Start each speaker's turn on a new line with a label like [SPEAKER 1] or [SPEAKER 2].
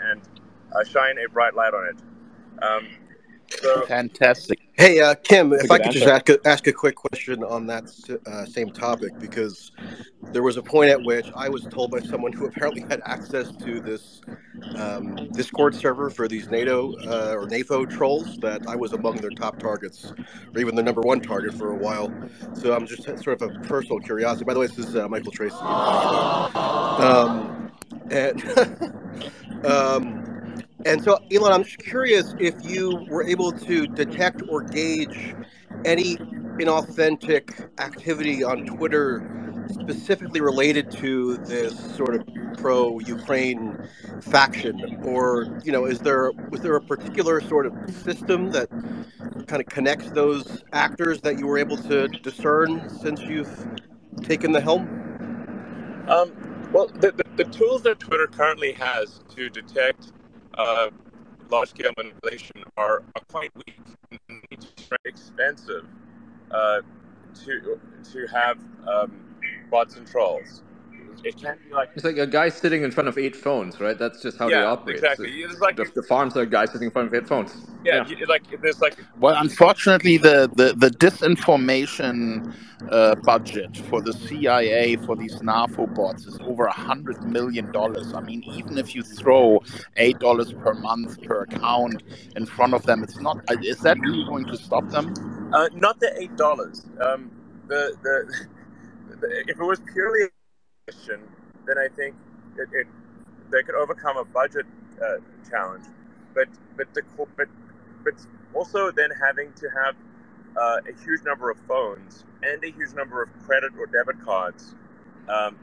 [SPEAKER 1] and uh, shine a bright light on it. Um, so,
[SPEAKER 2] Fantastic.
[SPEAKER 3] Hey, uh, Kim, if I
[SPEAKER 4] good
[SPEAKER 3] could just ask a, ask a quick question on that uh, same topic, because there was a point at which I was told by someone who apparently had access to this um, Discord server for these NATO uh, or NAFO trolls that I was among their top targets, or even the number one target for a while. So I'm just sort of a personal curiosity. By the way, this is uh, Michael Tracey. Um, and um, and so, Elon, I'm just curious if you were able to detect or gauge any inauthentic activity on Twitter specifically related to this sort of pro-Ukraine faction, or you know, is there was there a particular sort of system that kind of connects those actors that you were able to discern since you've taken the helm?
[SPEAKER 1] um, well, the, the, tools that Twitter currently has to detect uh, large-scale manipulation are, are quite weak and expensive uh, to to have um, bots and trolls. It can't be like
[SPEAKER 4] It's like a guy sitting in front of eight phones, right? That's just how they operate.
[SPEAKER 1] exactly. It's like
[SPEAKER 4] The, the farms are guys sitting in front of eight phones.
[SPEAKER 1] yeah, you- like there's like
[SPEAKER 2] Well, unfortunately, the, the, the disinformation uh, budget for the CIA for these NAFO bots is over a hundred million dollars. I mean, even if you throw eight dollars per month per account in front of them, it's not. uh, Is that really going to stop them?
[SPEAKER 1] uh, not the eight dollars. Um, the, the the if it was purely a question, then I think it, it they could overcome a budget uh, challenge. But but the but but also then having to have uh, a huge number of phones and a huge number of credit or debit cards um,